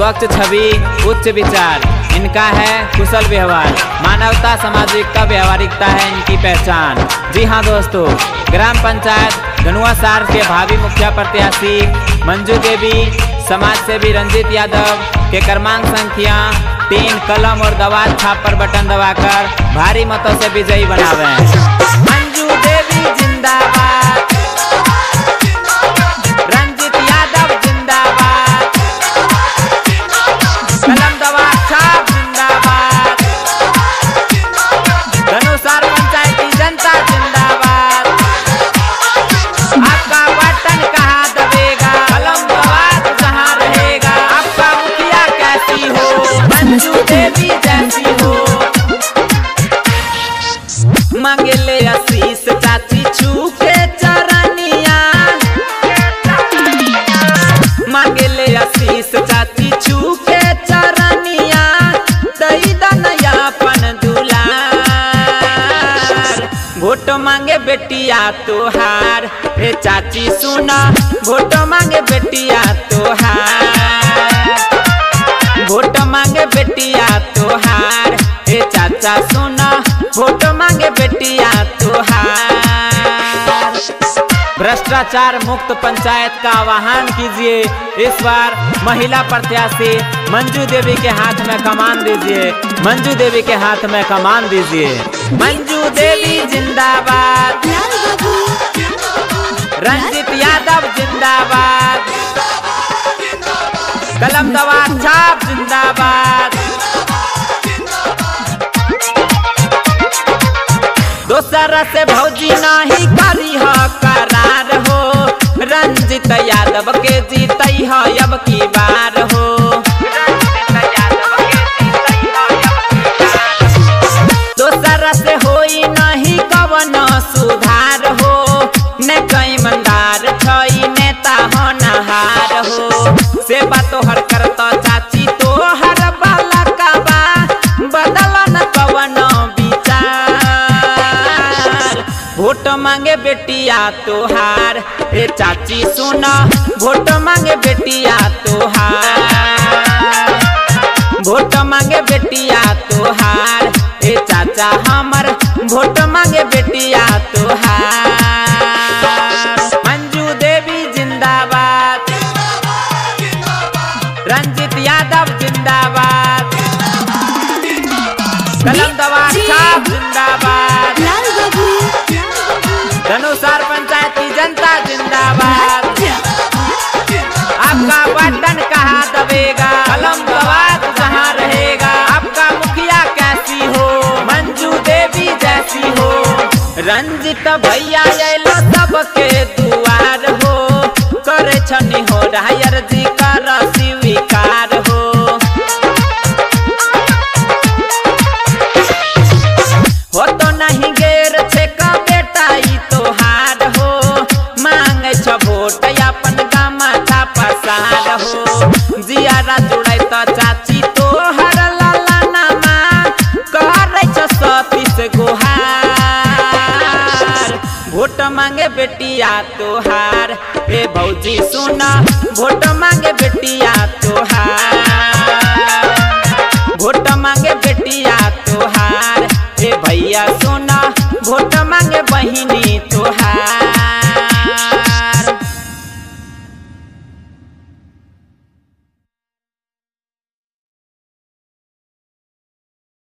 स्वच्छ छवि उच्च विचार। इनका है कुशल व्यवहार। मानवता सामाजिकता व्यवहारिकता है इनकी पहचान। जी हाँ दोस्तों, ग्राम पंचायत धनुआ सार के भावी मुखिया प्रत्याशी मंजू देवी, समाज सेवी रंजित यादव के क्रमांक संख्या तीन, कलम और दवात छाप पर बटन दबाकर भारी मतों से विजयी बनावे। मंजू देवी जिंदाबाद। मांगे आशीष चाची छूके चरनिया मांगे आशीष चाची छूके चरनिया दई दनयापन दुलार वोट मांगे बेटिया तोहार हे चाची सुना वोट मांगे बेटिया तोहार भ्रष्टाचार मुक्त पंचायत का आह्वान कीजिए। इस बार महिला प्रत्याशी मंजू देवी के हाथ में कमान दीजिए। मंजू देवी के हाथ में कमान दीजिए। मंजू देवी जिंदाबाद। रंजित यादव जिंदाबाद। कलम दवा छाप जिंदाबाद। दोसर से भौजी नहीं। बेटिया तोहार। रे चाची सुना वोट मांगे बेटिया तोहार। वोट मांगे बेटिया तोहार। ए चाचा हमर वोट मांगे बेटिया तोहार। मंजू देवी जिंदाबाद। रंजित यादव जिंदाबाद। कलम दवा जिंदाबाद। रंजित भैया अलो सबके दुआर हो। करे छनी हो रायर जी कर स्वीकार हो। हो तो नहीं गेर छे का बेटा, ई तोहार हो। मांगे छ वोट अपन गामा था पसार हो। जियारा जुड़ै बेटिया तोहार। ए भौजी सुना वोट मांगे बेटिया तोहार।